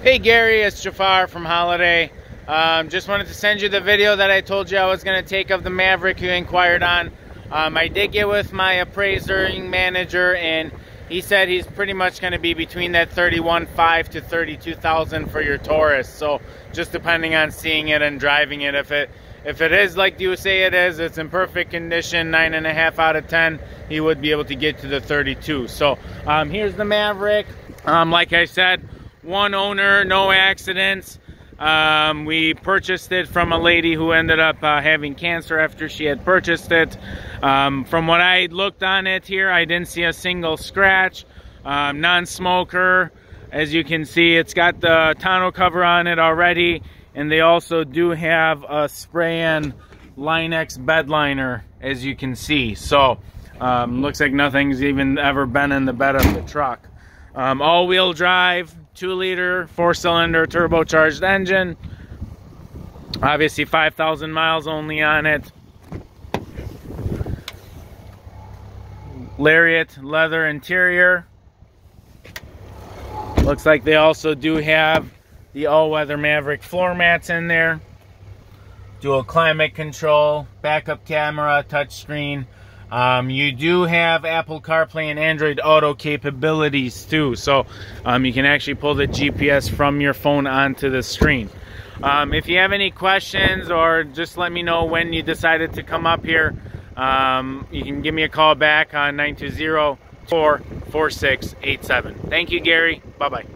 Hey Gary, it's Jafar from Holiday. Um, just wanted to send you the video that I told you I was going to take of the Maverick you inquired on. Um, I did get with my appraising manager and he said he's pretty much going to be between that 31.5 to 32,000 for your Taurus. So just depending on seeing it and driving it. If it if it is like you say it is, it's in perfect condition, nine and a half out of 10, he would be able to get to the 32. So um, here's the Maverick. Um, like I said, one owner, no accidents. Um, we purchased it from a lady who ended up uh, having cancer after she had purchased it. Um, from what I looked on it here, I didn't see a single scratch. Um, Non-smoker, as you can see, it's got the tonneau cover on it already, and they also do have a spray-in Line-X bed liner, as you can see. So, um, looks like nothing's even ever been in the bed of the truck. Um, all-wheel drive, two liter, four cylinder turbocharged engine. Obviously 5,000 miles only on it. Lariat leather interior. Looks like they also do have the all-weather Maverick floor mats in there. Dual climate control, backup camera, touchscreen. Um, you do have Apple CarPlay and Android Auto capabilities too, so um, you can actually pull the GPS from your phone onto the screen. Um, if you have any questions or just let me know when you decided to come up here, um, you can give me a call back on 920 446 87. Thank you, Gary. Bye bye.